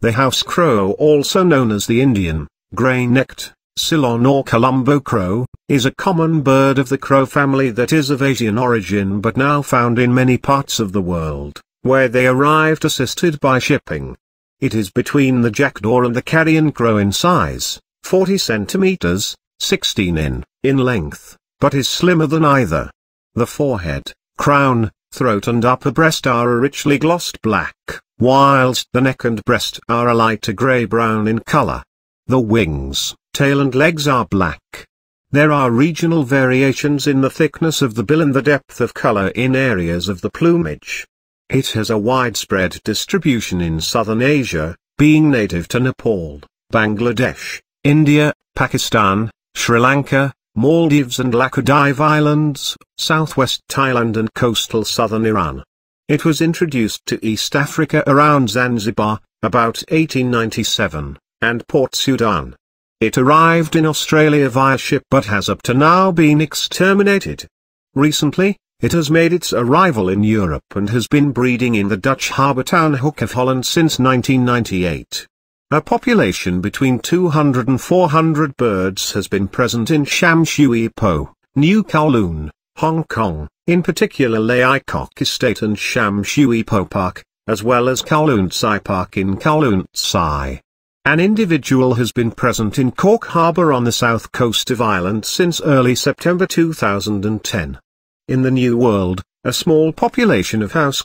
The house crow also known as the Indian, grey-necked, Ceylon or Colombo crow, is a common bird of the crow family that is of Asian origin but now found in many parts of the world, where they arrived assisted by shipping. It is between the jackdaw and the carrion crow in size, 40 centimeters, 16 in, in length, but is slimmer than either. The forehead, crown, throat and upper breast are a richly glossed black, whilst the neck and breast are a lighter grey-brown in color. The wings, tail and legs are black. There are regional variations in the thickness of the bill and the depth of color in areas of the plumage. It has a widespread distribution in southern Asia, being native to Nepal, Bangladesh, India, Pakistan, Sri Lanka, Maldives and Laccadive Islands, southwest Thailand and coastal southern Iran. It was introduced to East Africa around Zanzibar, about 1897, and Port Sudan. It arrived in Australia via ship but has up to now been exterminated. Recently, it has made its arrival in Europe and has been breeding in the Dutch harbour town Hook of Holland since 1998. A population between 200 and 400 birds has been present in Sham Shui Po, New Kowloon, Hong Kong, in particular Lai Kok Estate and Sham Shui Po Park, as well as Kowloon Tsai Park in Kowloon Tsai. An individual has been present in Cork Harbour on the south coast of Ireland since early September 2010. In the New World, a small population of house